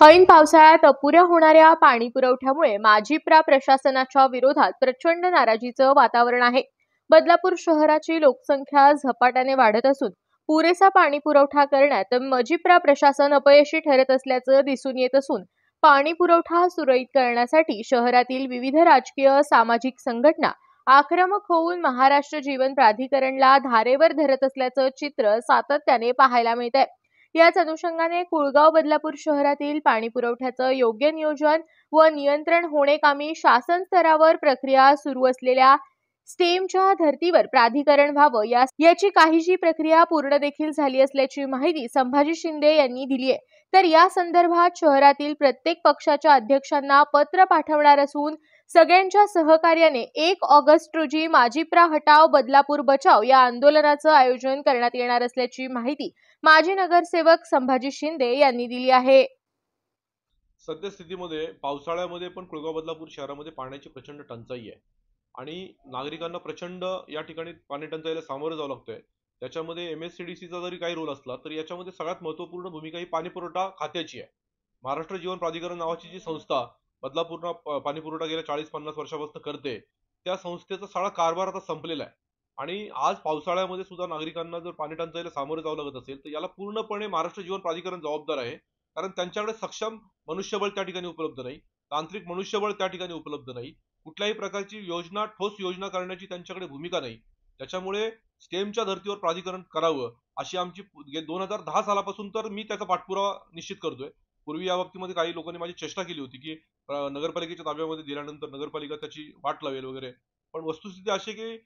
ऐन पावसाळ्यात अपुऱ्या होणाऱ्या पाणी पुरवठ्यामुळे माजीप्रा प्रशासनाच्या विरोधात प्रचंड नाराजीचं वातावरण आहे. बदलापूर शहराची लोकसंख्या झपाट्याने वाढत असून पुरेसा पाणी पुरवठा करण्यात मजिप्रा प्रशासन अपयशी ठरत असल्याचं दिसून येत असून पाणी पुरवठा सुरळीत करण्यासाठी शहरातील विविध राजकीय सामाजिक संघटना आक्रमक होऊन महाराष्ट्र जीवन प्राधिकरणला धारेवर धरत असल्याचं चित्र सातत्याने पाहायला मिळत आहे याच अनुषंगाने कुळगाव बदलापूर शहरातील पाणी पुरवठ्याचं योग्य नियोजन व नियंत्रण होणे कामी शासन स्तरावर प्रक्रिया सुरू असलेल्या स्टेमच्या धर्तीवर प्राधिकरण व्हावं या याची काहीशी प्रक्रिया पूर्ण देखील झाली असल्याची माहिती संभाजी शिंदे यांनी दिली आहे तर या संदर्भात शहरातील प्रत्येक पक्षाच्या अध्यक्षांना पत्र पाठवणार असून सगळ्यांच्या सहकार्याने एक ऑगस्ट रोजी माजीप्रा हटाव बदलापूर बचाव या आंदोलनाचं आयोजन करण्यात येणार असल्याची माहिती माजी नगरसेवक संभाजी शिंदे यांनी दिली आहे. सद्यस्थितीमध्ये पावसाळ्यामध्ये पण कुळगाव बदलापूर शहरामध्ये पाण्याची प्रचंड टंचाई आहे. आणि नागरिकांना प्रचंड या ठिकाणी पाणी टंचाईला सामोरं जावं लागतंय. त्याच्यामध्ये एम एस सी डी सीचा जरी काही रोल असला तरी याच्यामध्ये सगळ्यात महत्त्वपूर्ण भूमिका ही पाणी पुरवठा खात्याची आहे. महाराष्ट्र जीवन प्राधिकरण नावाची जी संस्था बदलापूरला पाणीपुरवठा पाणी पुरवठा गेल्या चाळीस पन्नास वर्षापासून करते त्या संस्थेचा सगळा कारभार आता संपलेला आहे. आणि आज पावसाळ्यामध्ये सुद्धा नागरिकांना जर पाणी टंचाईला सामोरं जावं लागत असेल तर याला पूर्णपणे महाराष्ट्र जीवन प्राधिकरण जबाबदार आहे. कारण त्यांच्याकडे सक्षम मनुष्यबळ त्या ठिकाणी उपलब्ध नाही. तांत्रिक मनुष्यबळ त्या ठिकाणी उपलब्ध नाही. कुठल्याही प्रकारची योजना ठोस योजना करण्याची त्यांच्याकडे भूमिका नाही. त्याच्यामुळे स्टेमच्या धर्तीवर प्राधिकरण करावं अशी आमची दोन हजार दहा सालापासून तर मी त्याचा पाठपुरावा निश्चित करतोय. पूर्वी या बाबतीमध्ये काही लोकांनी माझी चेष्टा केली होती की नगरपालिकेच्या ताब्यामध्ये दिल्यानंतर नगरपालिका त्याची वाट लावेल वगैरे. पण वस्तुस्थिती अशी की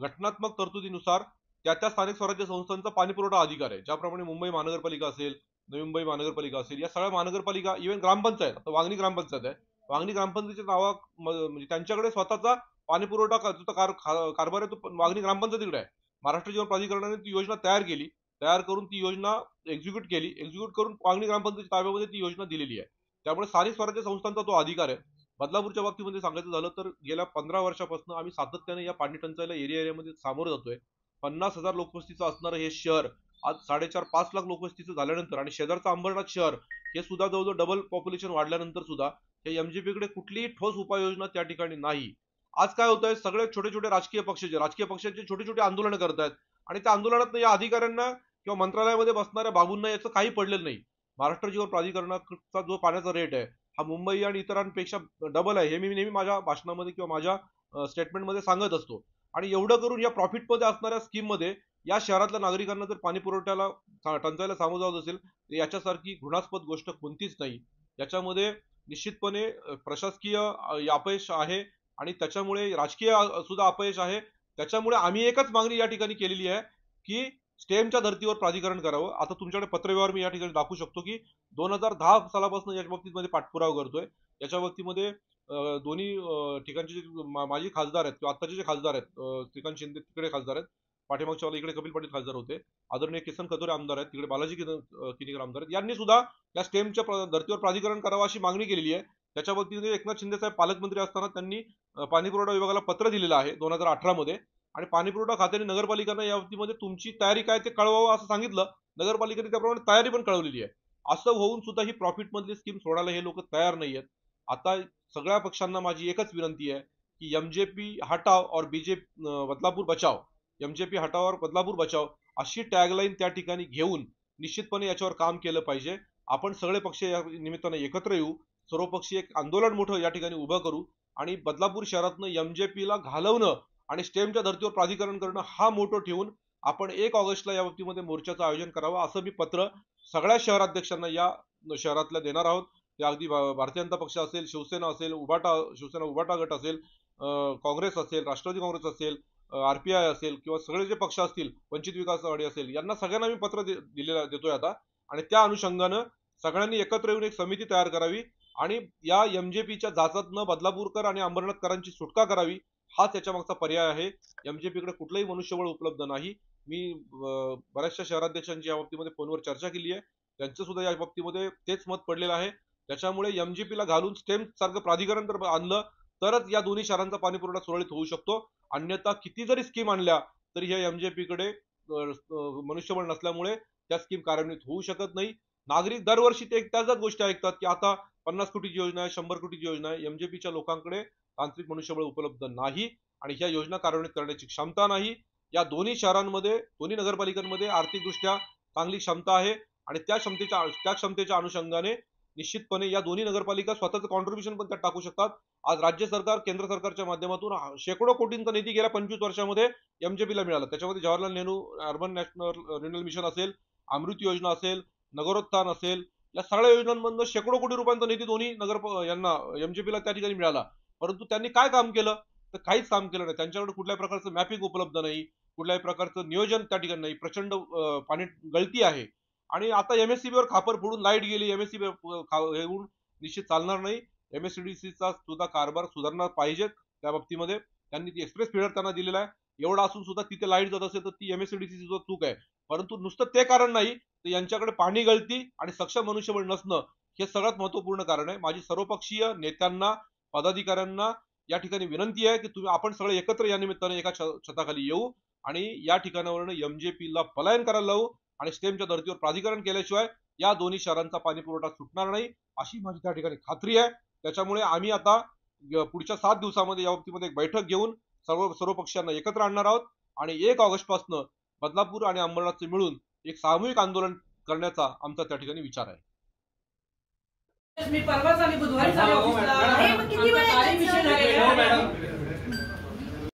घटनात्मक तरतुदीनुसार त्या त्या स्थानिक स्वराज्य संस्थांचा पाणीपुरवठा अधिकार आहे. ज्याप्रमाणे मुंबई महानगरपालिका असेल नवी मुंबई महानगरपालिका असेल या सगळ्या महानगरपालिका इव्हन ग्रामपंचायत आता वांगणी ग्रामपंचायत आहे. वांगणी ग्रामपंचायतीच्या नावा म्हणजे त्यांच्याकडे स्वतःचा पाणीपुरवठा कार कारभार आहे तो प- वांगणी ग्रामपंचायतीकडे आहे. महाराष्ट्र जीवन प्राधिकरणाने ती योजना तयार केली. तयार करून ती योजना एक्झिक्यूट केली. एक्झिक्यूट करून वांगणी ग्रामपंचायत ताब्यामध्ये ती योजना दिलेली आहे. त्यामुळे स्थानिक स्वराज्य संस्थांचा तो अधिकार आहे. बदलापूरच्या बाबतीमध्ये सांगायचं झालं तर गेल्या पंधरा वर्षापासून आम्ही सातत्याने या पाणी टंचाईला एरिया एरियामध्ये सामोरं जातोय. पन्नास हजार लोकवस्तीचं असणारं हे शहर आज साडेचार पाच लाख लोकवस्तीचं झाल्यानंतर आणि शेजारचं अंबरनाथ शहर हे सुद्धा जवळजवळ डबल पॉप्युलेशन वाढल्यानंतर सुद्धा या एमजीपीकडे कुठलीही ठोस उपाययोजना त्या ठिकाणी नाही. आज काय होत आहे सगळे छोटे छोटे राजकीय पक्ष जे राजकीय पक्षांचे छोटे छोटे आंदोलनं करत आहेत आणि त्या आंदोलनात या अधिकाऱ्यांना किंवा मंत्रालयामध्ये बसणाऱ्या बाबूंना याचं काही पडलेलं नाही. महाराष्ट्र जीवन प्राधिकरणाचा जो पाण्याचा रेट आहे हा मुंबई आणि इतरांपेक्षा डबल आहे. हे मी नेहमी माझ्या भाषणामध्ये किंवा माझ्या स्टेटमेंटमध्ये सांगत असतो. आणि एवढं करून या प्रॉफिटमध्ये असणाऱ्या स्कीममध्ये या शहरातल्या नागरिकांना जर पाणी पुरवठ्याला टंचायला टंचाईला सामोरं जात असेल तर याच्यासारखी घृणास्पद गोष्ट कोणतीच नाही. याच्यामध्ये निश्चितपणे प्रशासकीय अपयश आहे आणि त्याच्यामुळे राजकीय सुद्धा अपयश आहे. त्याच्यामुळे आम्ही एकच मागणी या ठिकाणी केलेली आहे की स्टेमच्या धर्तीवर प्राधिकरण करावं. आता तुमच्याकडे पत्रव्यवहार मी या ठिकाणी दाखवू शकतो की दोन हजार दहा सालापासून या बाबतीमध्ये पाठपुरावा करतोय. याच्या बाबतीमध्ये दोन्ही ठिकाणचे जे माजी खासदार आहेत किंवा आत्ताचे जे खासदार आहेत श्रीकांत शिंदे तिकडे खासदार आहेत. पाठीमागच्या इकडे कपिल पाटील खासदार होते. आदरणीय किसन कदोरे आमदार आहेत. तिकडे बालाजी किनीकर आमदार आहेत. यांनी सुद्धा या स्टेमच्या धर्तीवर प्राधिकरण करावं अशी मागणी केलेली आहे. त्याच्या बाबतीमध्ये एकनाथ शिंदे साहेब पालकमंत्री असताना त्यांनी पाणीपुरवठा पाणी पुरवठा विभागाला पत्र दिलेलं आहे दोन हजार अठरा मध्ये आणि पाणी पुरवठा खात्याने नगरपालिकांना या बाबतीमध्ये तुमची तयारी काय ते कळवावं असं सांगितलं. नगरपालिकेने त्याप्रमाणे तयारी पण कळवलेली आहे. असं होऊन सुद्धा ही प्रॉफिट मधली स्कीम सोडायला हे लोक तयार नाही आहेत. आता सगळ्या पक्षांना माझी एकच विनंती आहे की एमजेपी हटाव और बीजेपी बदलापूर बचाव. एमजेपी हटाव और बदलापूर बचाव अशी टॅगलाईन त्या ठिकाणी घेऊन निश्चितपणे याच्यावर काम केलं पाहिजे. आपण सगळे पक्ष या निमित्तानं एकत्र येऊ. सर्वपक्षीय एक आंदोलन मोठं या ठिकाणी उभं करू. आणि बदलापूर शहरातनं एमजेपी ला घालवणं आणि स्टेमच्या धर्तीवर प्राधिकरण करणं हा मोठं ठेवून आपण एक ऑगस्टला या बाबतीमध्ये मोर्चाचं आयोजन करावं असं मी पत्र सगळ्या शहराध्यक्षांना या शहरातल्या देणार आहोत. ते अगदी भा- भारतीय जनता पक्ष असेल शिवसेना असेल उबाटा शिवसेना उबाटा गट असेल काँग्रेस असेल राष्ट्रवादी काँग्रेस असेल आर पी आय असेल किंवा सगळे जे पक्ष असतील वंचित विकास आघाडी असेल यांना सगळ्यांना मी पत्र दे- दिलेलं देतोय आता. आणि त्या अनुषंगानं सगळ्यांनी एकत्र येऊन एक समिती तयार करावी आणि या यम जे पीच्या जाचातनं बदलापूरकर आणि अंबरनाथकरांची सुटका करावी हाच याच्या मागचा पर्याय आहे. एमजेपी कडे कुठलंही मनुष्यबळ उपलब्ध नाही. मी बऱ्याचशा शहराध्यक्षांची या बाबतीमध्ये फोनवर चर्चा केली आहे त्यांचं सुद्धा या बाबतीमध्ये तेच मत पडलेलं आहे. त्याच्यामुळे एमजीपी ला घालून स्टेम सारखं प्राधिकरण जर आणलं तरच या दोन्ही शहरांचा पाणीपुरवठा सुरळीत होऊ शकतो. अन्यथा किती जरी स्कीम आणल्या तरी ह्या एमजेपी कडे मनुष्यबळ नसल्यामुळे त्या स्कीम कार्यान्वित होऊ शकत नाही. नागरिक दरवर्षी ते त्याच गोष्टी ऐकतात की आता पन्नास कोटीची योजना आहे शंभर कोटीची योजना आहे. एमजेपीच्या लोकांकडे तांत्रिक मनुष्यबळ उपलब्ध नाही आणि ह्या योजना कार्यान्वित करण्याची क्षमता नाही. या दोन्ही शहरांमध्ये दोन्ही नगरपालिकांमध्ये आर्थिकदृष्ट्या चांगली क्षमता आहे आणि त्या क्षमतेच्या त्या क्षमतेच्या अनुषंगाने निश्चितपणे या दोन्ही नगरपालिका स्वतःचं कॉन्ट्रीब्युशन पण त्यात टाकू शकतात. आज राज्य सरकार केंद्र सरकारच्या माध्यमातून शेकडो कोटींचा निधी गेल्या पंचवीस वर्षामध्ये एमजेपीला मिळाला. त्याच्यामध्ये Jawaharlal Nehru urban national renewal mission असेल अमृत योजना असेल नगरोत्थान असेल या सगळ्या योजनांमधनं शेकडो कोटी रुपयांचा निधी दोन्ही नगर यांना एमजेपीला त्या ठिकाणी मिळाला. परंतु त्यांनी काय काम केलं? तर काहीच काम केलं नाही. त्यांच्याकडे कुठल्याही प्रकारचं मॅपिंग उपलब्ध नाही. कुठल्याही प्रकारचं नियोजन त्या ठिकाणी नाही. प्रचंड पाणी गळती आहे. आणि आता एमएससीबी वर खापर फोडून लाइट गेली. एमएससीबी येऊन निश्चित चालणार नाही. एमएससीडीसीचा सुद्धा कारभार सुधारणार पाहिजे त्या बाबतीमध्ये. त्यांनी ती एक्सप्रेस फिडर त्यांना दिलेला आहे. एवढा असून सुद्धा तिथे लाइट जात असेल तर ती एमएससीडीसी सुद्धा चूक आहे. परंतु नुसतं ते कारण नाही तर यांच्याकडे पाणी गळती आणि सक्षम मनुष्यबळ नसणं हे सगळ्यात महत्त्वपूर्ण कारण आहे. माझी सर्वपक्षीय नेत्यांना पदाधिकाऱ्यांना या ठिकाणी विनंती आहे की तुम्ही आपण सगळे एकत्र या निमित्ताने एका छताखाली येऊ आणि या ठिकाणावरून एमजेपीला पलायन करायला लावू आणि स्टेमच्या धर्तीवर प्राधिकरण केल्याशिवाय या दोन्ही शहरांचा पाणी पुरवठा सुटणार नाही अशी माझी त्या ठिकाणी खात्री आहे. त्याच्यामुळे आम्ही आता पुढच्या सात दिवसामध्ये या बाबतीमध्ये एक बैठक घेऊन सर्व सर्व पक्षांना एकत्र आणणार आहोत आणि एक ऑगस्टपासून बदलापूर आणि अंबरनाथचे मिळून एक सामूहिक आंदोलन करण्याचा आमचा त्या ठिकाणी विचार आहे. मी परवाच आली बुधवारीच आली ऑफिसला किती वेळ